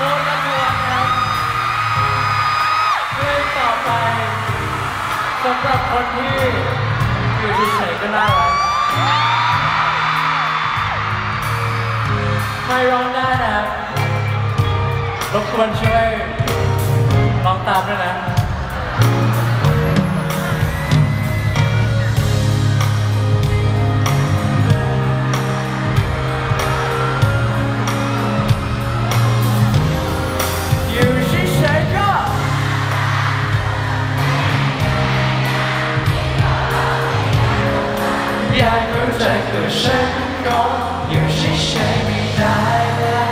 โบนัสวนครับเพลงต่อไปสำหรับคนที่อยู่เฉยๆก็น่ารักไม่ร้องได้นะครับรบกวนช่วยร้องตามด้วยนะ 在歌在歌声中，又是谁带来？